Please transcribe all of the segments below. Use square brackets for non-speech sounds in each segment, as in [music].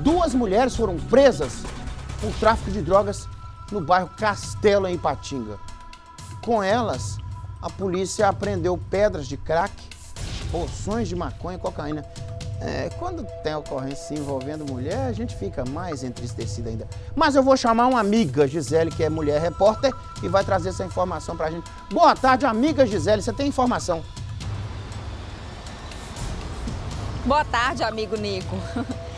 Duas mulheres foram presas por tráfico de drogas no bairro Castelo, em Ipatinga. Com elas, a polícia apreendeu pedras de crack, porções de maconha e cocaína. É, quando tem ocorrência envolvendo mulher, a gente fica mais entristecido ainda. Mas eu vou chamar uma amiga, Gisele, que é mulher repórter, e vai trazer essa informação pra gente. Boa tarde, amiga Gisele, você tem informação? Boa tarde, amigo Nico. [laughs]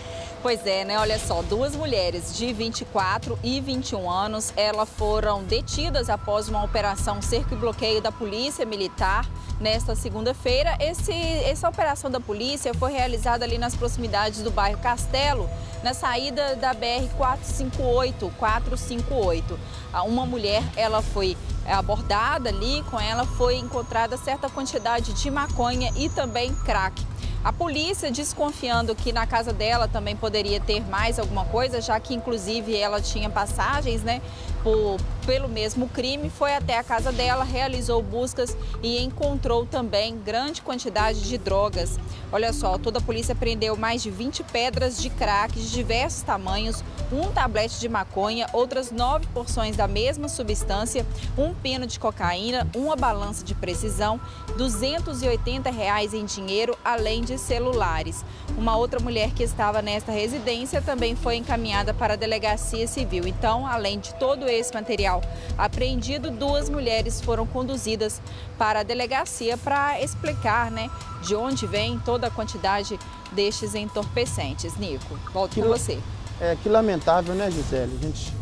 Pois é, né? Olha só, duas mulheres de 24 e 21 anos, elas foram detidas após uma operação cerco e bloqueio da Polícia Militar nesta segunda-feira. Essa operação da polícia foi realizada ali nas proximidades do bairro Castelo, na saída da BR 458, 458. Uma mulher, ela foi abordada ali, com ela foi encontrada certa quantidade de maconha e também crack. A polícia, desconfiando que na casa dela também poderia ter mais alguma coisa, já que inclusive ela tinha passagens, né, por, pelo mesmo crime, foi até a casa dela, realizou buscas e encontrou também grande quantidade de drogas. Olha só, toda a polícia prendeu mais de 20 pedras de crack de diversos tamanhos, um tablete de maconha, outras nove porções da mesma substância, um pino de cocaína, uma balança de precisão, 280 reais em dinheiro, além de de celulares. Uma outra mulher que estava nesta residência também foi encaminhada para a delegacia civil. Então, além de todo esse material apreendido, duas mulheres foram conduzidas para a delegacia para explicar né, de onde vem toda a quantidade destes entorpecentes. Nico, volto que, com você. É, que lamentável, né, Gisele? A gente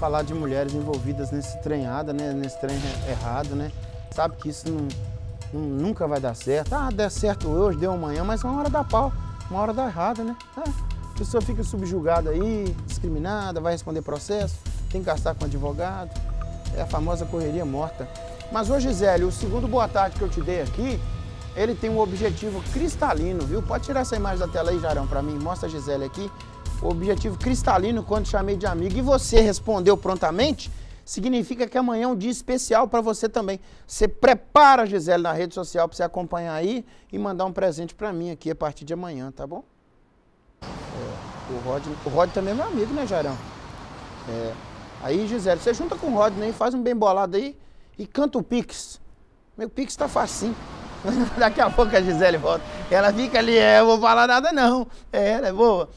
falar de mulheres envolvidas nesse treinada, né, nesse trem errado, né? Sabe que isso não nunca vai dar certo. Ah, der certo hoje, deu amanhã, mas uma hora dá pau, uma hora dá errado, né? É, a pessoa fica subjugada aí, discriminada, vai responder processo, tem que gastar com advogado. É a famosa correria morta. Mas hoje, Gisele, o segundo boa tarde que eu te dei aqui, ele tem um objetivo cristalino, viu? Pode tirar essa imagem da tela aí, Jarão, para mim. Mostra a Gisele aqui. O objetivo cristalino quando chamei de amigo. E você respondeu prontamente significa que amanhã é um dia especial para você também. Você prepara Gisele na rede social para você acompanhar aí e mandar um presente para mim aqui a partir de amanhã, tá bom? É, o, Rod, o Rod também é meu amigo, né, Jairão? É, aí, Gisele, você junta com o Rod né, faz um bem bolado aí e canta o Pix. Meu Pix tá facinho. [laughs] Daqui a pouco a Gisele volta. Ela fica ali, é, eu vou falar nada não. É, ela é boa.